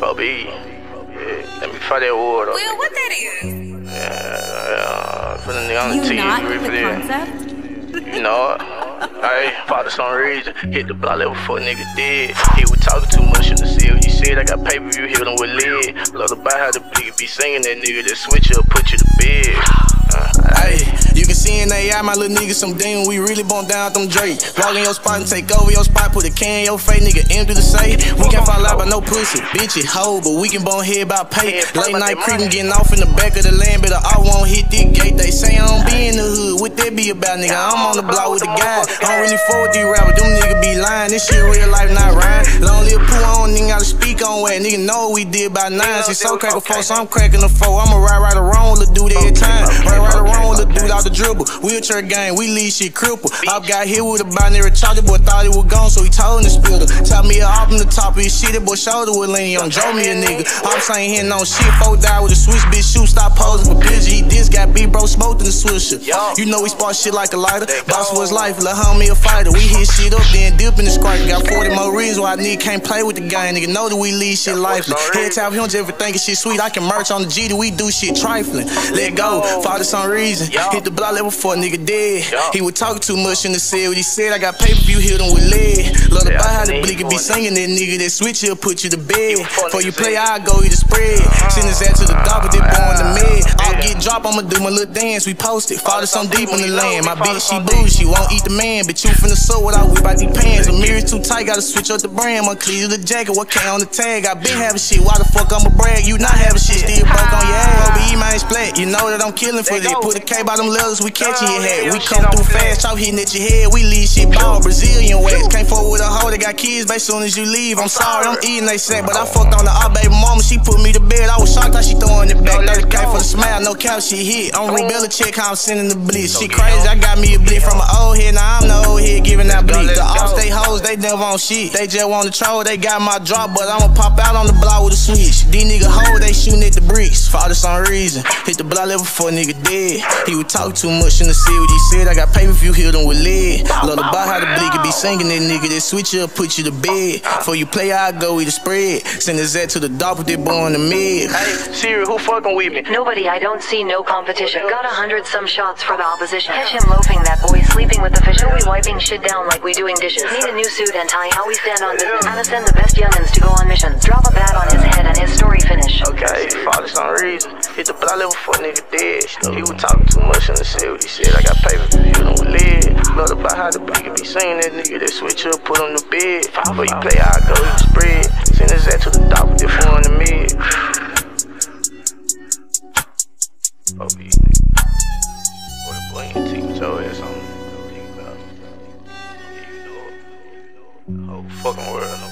Bobby, yeah, let me find that water. Will, what that is? Yeah, yeah, for the nigga on the You team, not you the that? concept? You know it. Hey, for some reason, hit the block level for a nigga dead. He was talking too much in the seal. You said I got pay per view, hit him with lead. Love about how the nigga be singing that nigga that switch up, put you to bed. AI, my little nigga, some demon. We really bone down them Drake. Walk in your spot and take over your spot. Put a can in your face, nigga. Empty the safe. We can't fall out by no pussy, bitch. It hoe, but we can bone head about pay. Late night creeping, getting off in the back of the land, but I won't hit this gate. They say I don't be in the hood. What that be about, nigga? I'm on the block with the guy. I don't really fuck with these rappers. Them niggas be lying. This shit real life, not rhyme. Long live poo, I don't even gotta speak on what nigga know what we did by nine. See, so crack a four, so I'm cracking the four. I'ma ride right wrong, let dude every time. Right, right wrong, let dude out the dribble. Wheelchair gang, we lead shit cripple. I got hit with a binary charger, boy thought it was gone, so he told him to spill it. Tell me a off on the top of his shit, that boy shoulder was leaning on. Drove me a nigga. I'm saying here no shit, four die with a switch, bitch shoot, stop posing for bitch. He this got big bro smoked in the swisher. You know we spark shit like a lighter. Boss was life, let homie a fighter. We hit shit up, then dip in the squad. Got 40 more reasons why I nigga can't play with the gang. Nigga know that we lead shit lifeless. Head tap, he don't ever think shit sweet. I can merch on the G we do shit trifling. Let go, father some reason. Hit the block level for a nigga dead. He was talking too much in the cell. What he said, I got pay per view, hit him with lead. Love the buy how the blick be singing that nigga that switch he'll put you to bed. Before you play, I go eat the spread. Send his ass to the doctor, they born the med. I'll get drop, I'ma do my little dance. We post it. Father some deep in the land. My bitch, she boo, she won't eat the man. But you finna sew what I whip out these pants. The mirror's too tight, gotta switch up the brand. My cleat the jacket, what can on the tag? I been having shit, why the fuck I'ma brag? You not having shit, still broke on your ass. OBE man splat, you know that I'm killing for that. Put a K by them letters, we catching your head. We come through fast, chop hitting at your head. We leave shit ball, Brazilian ways. Can't fuck with a hoe that got kids, babe, soon as you leave. I'm sorry, I'm eating they sack, but I fucked on the all baby mama. She put me to bed, I was throwing it back. 30k for the smile, no cap, she hit. On Rubella check, I'm sending the blitz. She crazy, I got me a blitz from an old head, now I'm the old head giving that blitz. The off state hoes, they never on shit. They just want to troll, they got my drop, but I'ma pop out on the block with a switch. These nigga hoe, they shooting at the bricks. Father some reason, hit the block level for a nigga dead. He would talk too much in the city, what he said. I got pay per view, hit him with lead. Love buy how the blick be singing that nigga that switch up, put you to bed. Before you play, I go eat the spread. Send his ass to the dock with that boy in the mid. hey, Siri, who fucking with me? Nobody, I don't see no competition. Got a hundred some shots for the opposition. Catch him loafing, that boy sleeping with the fish. We wiping shit down like we doing dishes. Need a new suit and tie, how we stand on business. How to send the best youngins to go on missions. Drop a bat on his head and his story finish. Okay, father some reason. Hit the block level for nigga dead. He was talking too much the cell. What he said, I got pay per view, hit him with. Love about how the nigga be singing that nigga that switch up, put on the bed. Before you play, I go you spread. Send his ass to the dock with that you know it. Whole fucking world